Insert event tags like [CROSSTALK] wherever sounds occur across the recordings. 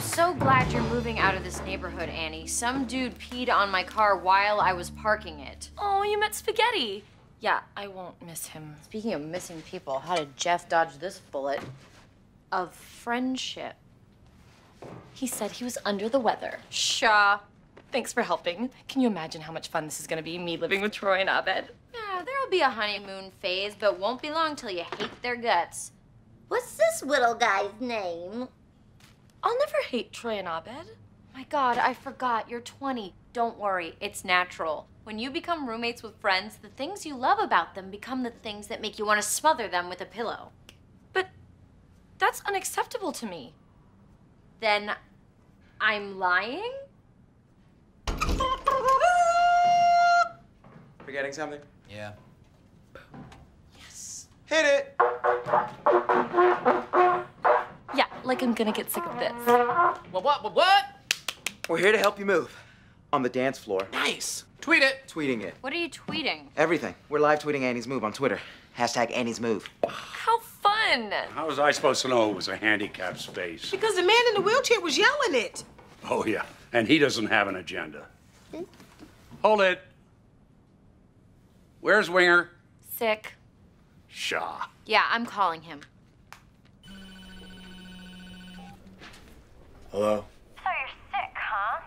I'm so glad you're moving out of this neighborhood, Annie. Some dude peed on my car while I was parking it. Oh, you met Spaghetti. Yeah, I won't miss him. Speaking of missing people, how did Jeff dodge this bullet? Of friendship. He said he was under the weather. Shaw. Thanks for helping. Can you imagine how much fun this is gonna be, me living with Troy and Abed? Yeah, there'll be a honeymoon phase, but won't be long till you hate their guts. What's this little guy's name? I'll never hate Troy and Abed. My God, I forgot. You're 20. Don't worry, it's natural. When you become roommates with friends, the things you love about them become the things that make you want to smother them with a pillow. But that's unacceptable to me. Then I'm lying? Forgetting something? Yeah. Yes. Hit it! Like I'm gonna get sick of this. What, what, what, what? We're here to help you move. On the dance floor. Nice. Tweet it. Tweeting it. What are you tweeting? Everything. We're live tweeting Annie's move on Twitter. Hashtag Annie's move. How fun! How was I supposed to know it was a handicapped space? Because the man in the wheelchair was yelling it. Oh, yeah. And he doesn't have an agenda. Hold it. Where's Winger? Sick. Shaw. Yeah, I'm calling him. Hello? So you're sick, huh?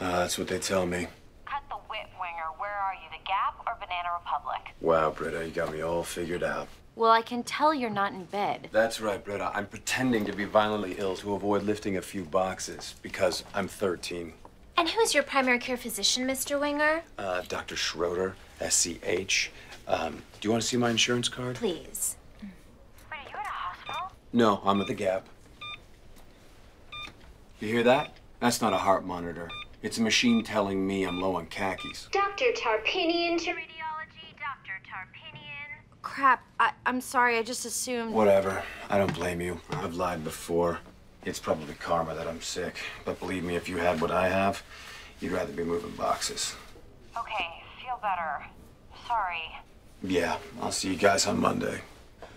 Uh, that's what they tell me. Cut the whip, Winger. Where are you, the Gap or Banana Republic? Wow, Britta, you got me all figured out. Well, I can tell you're not in bed. That's right, Britta. I'm pretending to be violently ill to avoid lifting a few boxes because I'm 13. And who's your primary care physician, Mr. Winger? Uh, Dr. Schroeder, S-C-H. Um, do you want to see my insurance card? Please. Wait, are you at a hospital? No, I'm at the Gap. You hear that? That's not a heart monitor. It's a machine telling me I'm low on khakis. Dr. Tarpinian to Radiology, Dr. Tarpinian. Crap, I, I'm sorry, I just assumed. Whatever. I don't blame you. I've lied before. It's probably karma that I'm sick. But believe me, if you had what I have, you'd rather be moving boxes. Okay, feel better. Sorry. Yeah, I'll see you guys on Monday.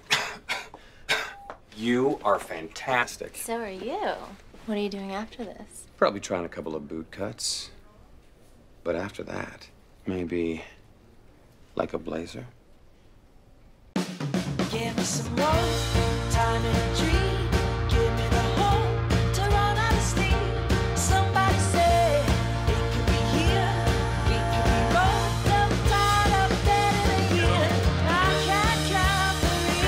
[COUGHS] you are fantastic. So are you. What are you doing after this? Probably trying a couple of boot cuts. But after that, maybe like a blazer. Give me some love.